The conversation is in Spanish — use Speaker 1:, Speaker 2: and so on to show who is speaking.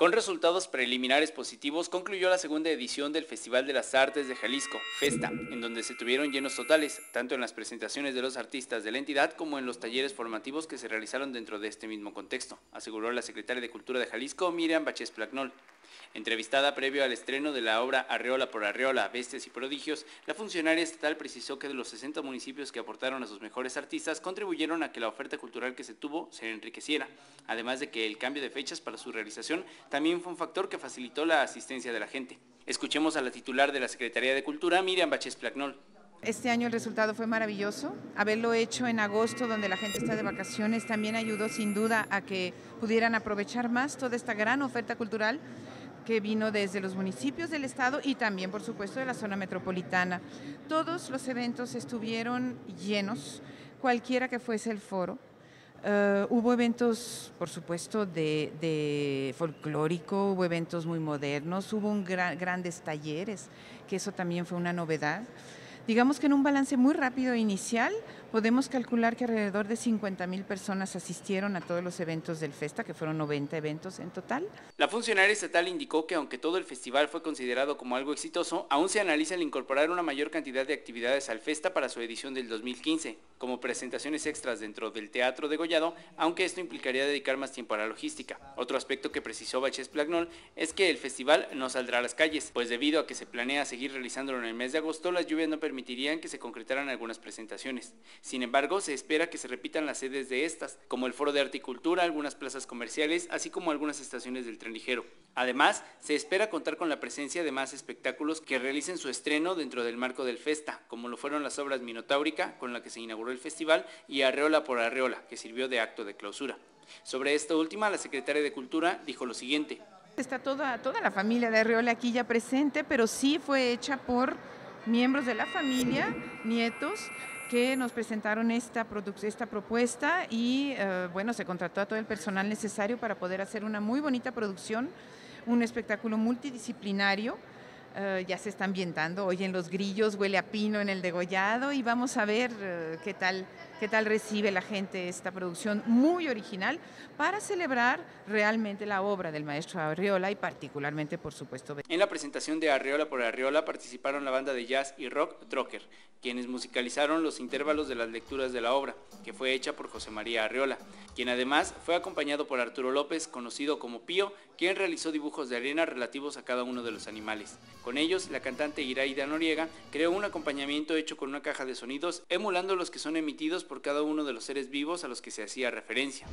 Speaker 1: Con resultados preliminares positivos, concluyó la segunda edición del Festival de las Artes de Jalisco, Festa, en donde se tuvieron llenos totales, tanto en las presentaciones de los artistas de la entidad como en los talleres formativos que se realizaron dentro de este mismo contexto, aseguró la secretaria de Cultura de Jalisco, Miriam Baches Plagnol. Entrevistada previo al estreno de la obra Arreola por Arreola, Bestias y Prodigios, la funcionaria estatal precisó que de los 60 municipios que aportaron a sus mejores artistas, contribuyeron a que la oferta cultural que se tuvo se enriqueciera, además de que el cambio de fechas para su realización también fue un factor que facilitó la asistencia de la gente. Escuchemos a la titular de la Secretaría de Cultura, Miriam Baches Plagnol.
Speaker 2: Este año el resultado fue maravilloso. Haberlo hecho en agosto, donde la gente está de vacaciones, también ayudó sin duda a que pudieran aprovechar más toda esta gran oferta cultural que vino desde los municipios del estado y también, por supuesto, de la zona metropolitana. Todos los eventos estuvieron llenos, cualquiera que fuese el foro. Uh, hubo eventos, por supuesto, de, de, folclórico, hubo eventos muy modernos, hubo un gran, grandes talleres, que eso también fue una novedad. Digamos que en un balance muy rápido inicial podemos calcular que alrededor de 50 mil personas asistieron a todos los eventos del Festa, que fueron 90 eventos en total.
Speaker 1: La funcionaria estatal indicó que aunque todo el festival fue considerado como algo exitoso, aún se analiza el incorporar una mayor cantidad de actividades al Festa para su edición del 2015, como presentaciones extras dentro del Teatro de Gollado, aunque esto implicaría dedicar más tiempo a la logística. Otro aspecto que precisó Baches Plagnol es que el festival no saldrá a las calles, pues debido a que se planea seguir realizándolo en el mes de agosto, las lluvias no permitirían que se concretaran algunas presentaciones. Sin embargo, se espera que se repitan las sedes de estas, como el Foro de Arte y Cultura, algunas plazas comerciales, así como algunas estaciones del tren ligero. Además, se espera contar con la presencia de más espectáculos que realicen su estreno dentro del marco del Festa, como lo fueron las obras Minotáurica, con la que se inauguró el festival, y Arreola por Arreola, que sirvió de acto de clausura. Sobre esta última, la secretaria de Cultura dijo lo siguiente.
Speaker 2: Está toda, toda la familia de Arreola aquí ya presente, pero sí fue hecha por miembros de la familia, nietos, que nos presentaron esta, esta propuesta y uh, bueno, se contrató a todo el personal necesario para poder hacer una muy bonita producción, un espectáculo multidisciplinario. Uh, ya se está ambientando, hoy en Los Grillos huele a pino en el degollado y vamos a ver uh, qué tal qué tal recibe la gente esta producción muy original para celebrar realmente la obra del maestro Arriola y particularmente, por supuesto.
Speaker 1: En la presentación de Arriola por Arriola participaron la banda de jazz y rock Trocker, quienes musicalizaron los intervalos de las lecturas de la obra, que fue hecha por José María Arriola, quien además fue acompañado por Arturo López, conocido como Pío, quien realizó dibujos de arena relativos a cada uno de los animales. Con ellos, la cantante Iraida Noriega creó un acompañamiento hecho con una caja de sonidos, emulando los que son emitidos por cada uno de los seres vivos a los que se hacía referencia.